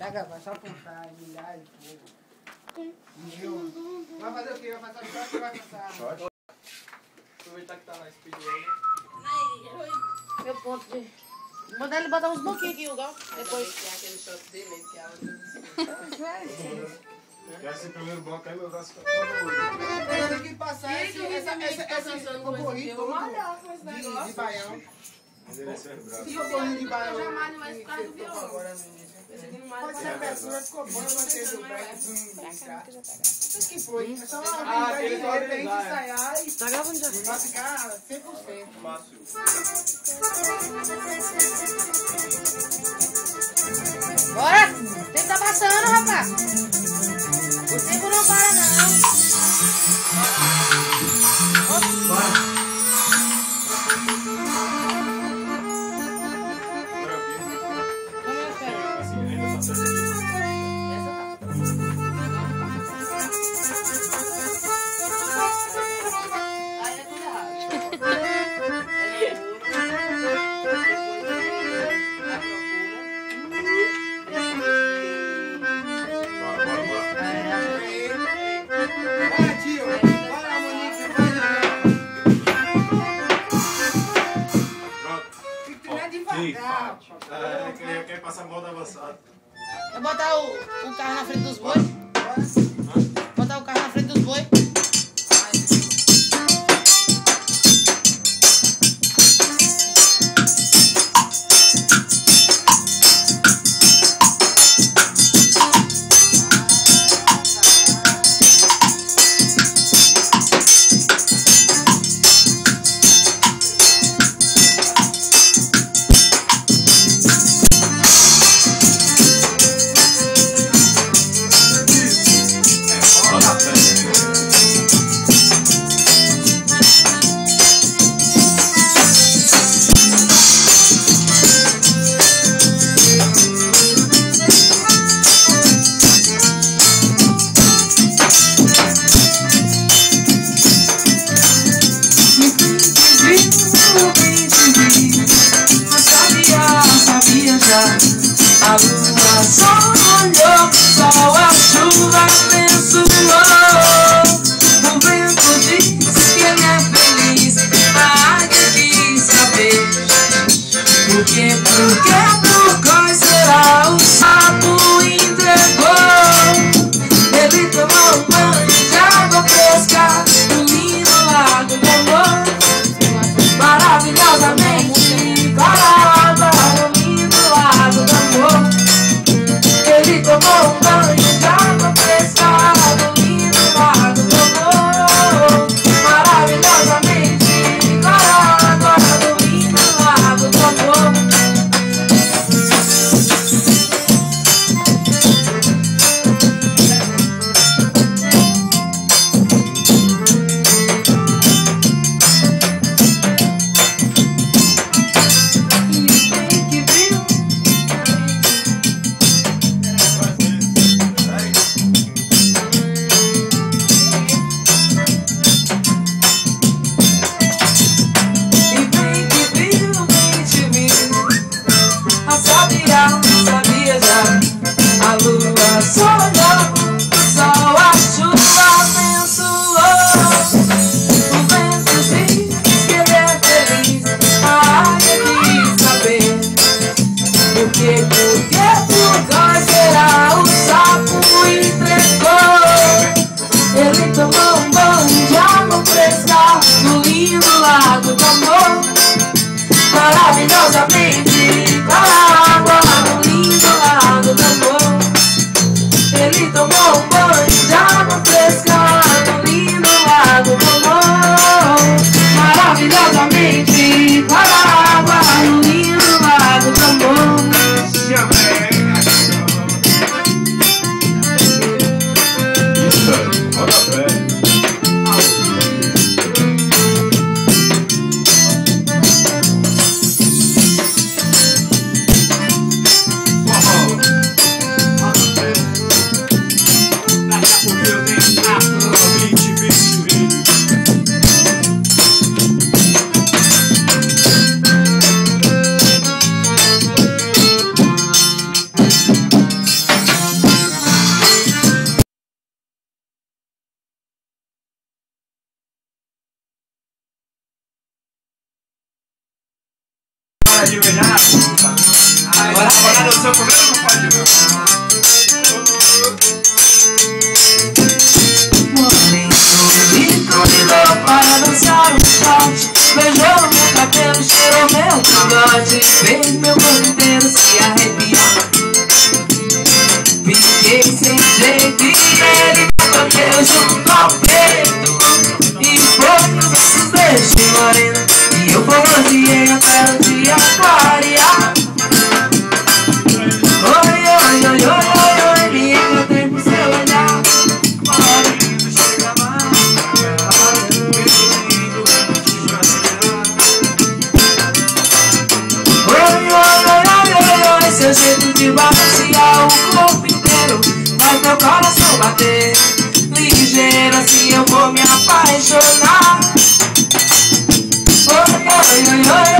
Pega, vai só apontar, mirar e pô. Meu. Vai fazer o quê? Vai passar shot ou vai passar? Shot. Aproveitar que tá na speedrun. Meu ponto de. Mandar ele botar uns boquinhos aqui, Hugo. Depois. Tem aquele shot dele, que é a hora de Quer ser primeiro bloco aí, meu braço tá Tem que passar esse, essa, essa, essa, esse corrido todo de, de baião. Enderecer o braço. E o corrido de baião Eu já malho mais que por causa você do tocou violão. agora no início. Esse aqui não malha Pode ser a pessoa ficou bom, você do break, zoom, brincar. Isso que foi, é só uma Ah, de repente ensaiar e Tá gravando já. vai ficar 100%. Fácil. Bora! O tempo tá passando, rapaz. O tempo não para, não. Assim, ainda Botar o, o carro na frente dos bois. song. I made you. you and I. seu jeito de balancear o corpo inteiro. Faz meu coração bater Ligeiro assim eu vou me apaixonar. Oi, oi, oi, oi.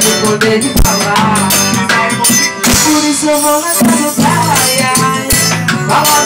de poder de falar. Por isso eu vou na casa praia Fala